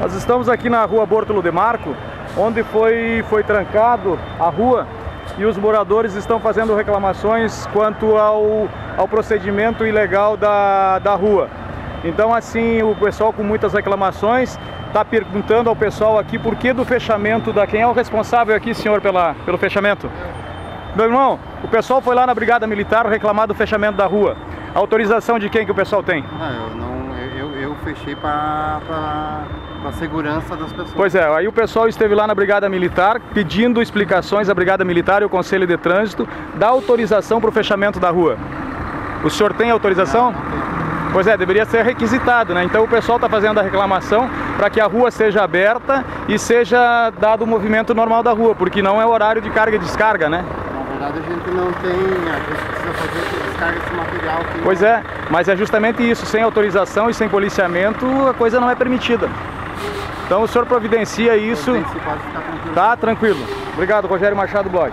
Nós estamos aqui na rua Bortolo de Marco, onde foi, foi trancado a rua e os moradores estão fazendo reclamações quanto ao, ao procedimento ilegal da, da rua. Então assim, o pessoal com muitas reclamações está perguntando ao pessoal aqui por que do fechamento da... Quem é o responsável aqui, senhor, pela, pelo fechamento? Meu irmão, o pessoal foi lá na Brigada Militar reclamar do fechamento da rua. Autorização de quem que o pessoal tem? Não, eu não, eu, eu fechei para a segurança das pessoas. Pois é, aí o pessoal esteve lá na Brigada Militar pedindo explicações à Brigada Militar e ao Conselho de Trânsito da autorização para o fechamento da rua. O senhor tem autorização? Não, não tem. Pois é, deveria ser requisitado, né? Então o pessoal está fazendo a reclamação para que a rua seja aberta e seja dado o movimento normal da rua, porque não é horário de carga e descarga, né? Na verdade a gente não tem, a gente precisa fazer descarga desse material aqui. Pois é, mas é justamente isso, sem autorização e sem policiamento a coisa não é permitida. Então o senhor providencia isso. Você pode ficar tranquilo. Tá tranquilo. Obrigado, Rogério Machado Blog.